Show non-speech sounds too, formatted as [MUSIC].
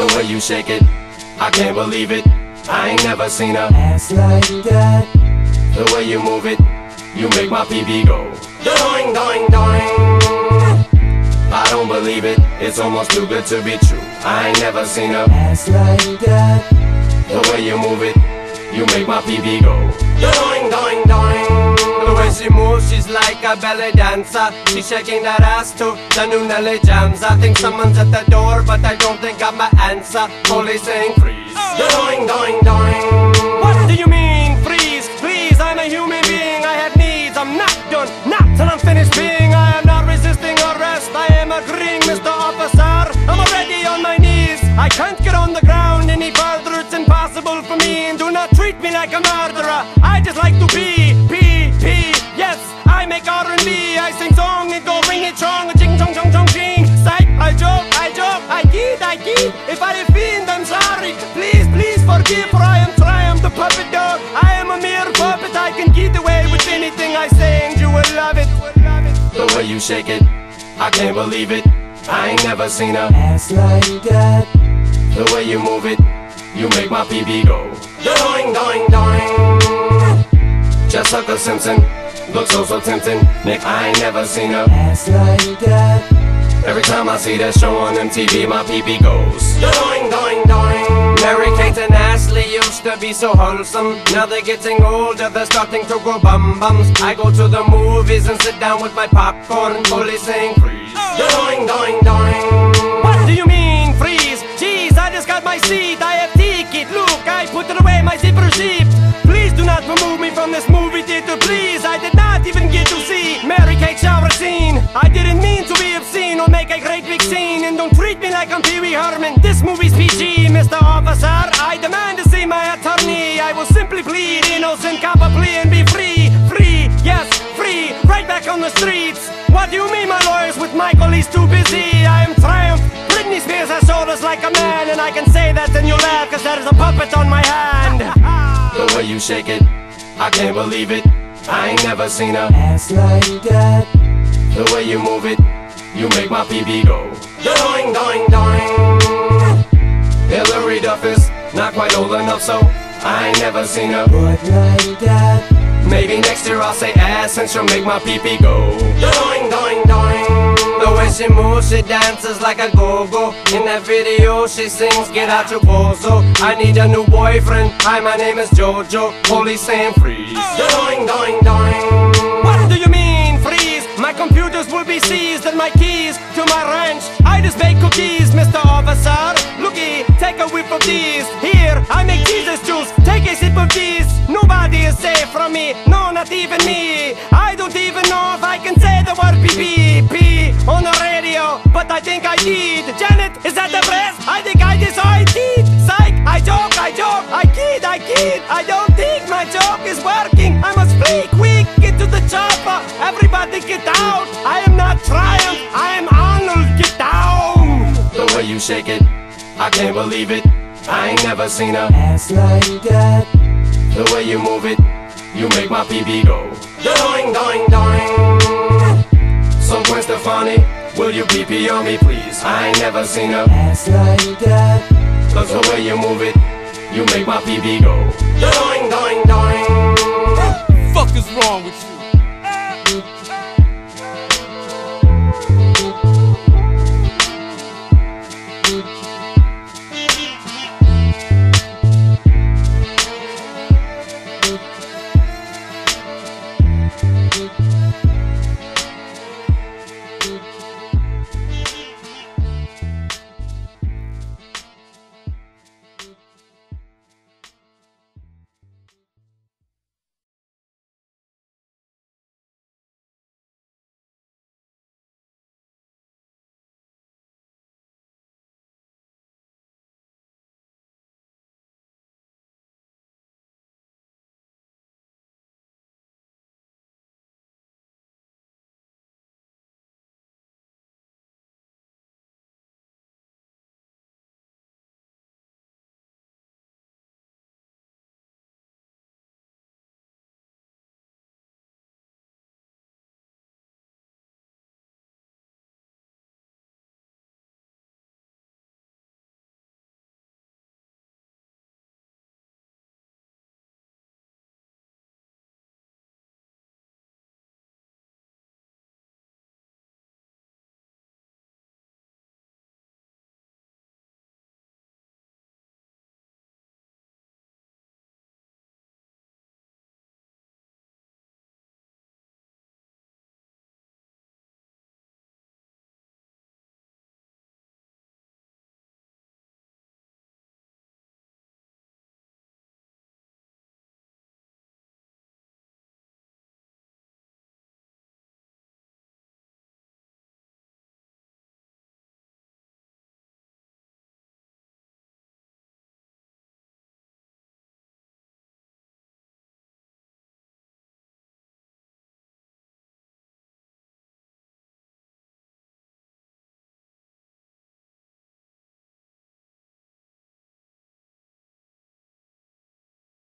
The way you shake it, I can't believe it. I ain't never seen a ass like that. The way you move it, you make my PB go. Doing, doing, doing. I don't believe it, it's almost too good to be true. I ain't never seen a ass like that. The way you move it, you make my PB go. Doing, doing, doing. The way she moves, she's like a belly dancer. She's shaking that ass to the new Nelly jams. I think someone's at the door, but I answer. Police saying freeze. Doing, doing, doing. What do you mean, freeze? Please, I'm a human being, I have needs. I'm not done, not till I'm finished being. Please forgive, for I am Triumph, the puppet dog. I am a mere puppet, I can get away with anything I say, and you will love it. The way you shake it, I can't believe it. I ain't never seen a ass like that. The way you move it, you make my PB go. Doing, doing, doing. Jessica Simpson, looks so so tempting. Nick, I ain't never seen a ass like that. Every time I see that show on MTV, my PB goes. Doing, doing, doing. Mary Kate and Ashley used to be so wholesome. Now they're getting older, they're starting to grow bum bums. I go to the movies and sit down with my popcorn, fully saying freeze. Doing, doing, doing. What do you mean, freeze? Jeez, I just got my seat, I have ticket. Look, I put it away, my zipper zipped. Please do not remove me from this movie theater, please. I did not even get to see Mary Kate shower scene. I didn't mean to be obscene or make a great big scene. And don't treat me like I'm Pee Wee Herman. This movie's PG, Mr. Officer. I demand to see my attorney. I will simply plead innocent copper plea and be free. Free, yes, free. Right back on the streets. What do you mean, my lawyers with Michael? He's too busy. I am Triumph. Britney Spears has shoulders like a man. And I can say that and you laugh, cause there is a puppet on my hand. [LAUGHS] The way you shake it, I can't believe it. I ain't never seen a ass like that. The way you move it, you make my PB go. Doing, doing, doing. Hilary Duff is not quite old enough, so I ain't never seen a boy like that. Maybe next year I'll say ass and she'll make my PP go. Doing, doing, doing. The way she moves, she dances like a go-go In that video, she sings, get out your bozo I need a new boyfriend, hi, my name is Jojo Police saying freeze Doing, doing, doing. What do you mean? Computers will be seized and my keys to my ranch. I just bake cookies, Mr. Officer. Looky, take a whip of these. Here, I make Jesus juice, take a sip of these. Nobody is safe from me, no, not even me. I don't even know if I can say the word PPP on the radio But I think I did. Janet, is that the press? I think I did. Psych, I joke, I joke, I kid, I kid. I don't think my joke is working. I must flee quick, get to the chopper Everybody get out I am not Triumph, I am Arnold, get down The way you shake it, I can't believe it. I ain't never seen a ass like that. The way you move it, you make my PB go. Doing, doing, doing. So Gwen Stefani, will you PP on me, please? I ain't never seen a ass like that. Cause the way you move it, you make my PB go. Doing, doing, doing. Fuck is wrong with you?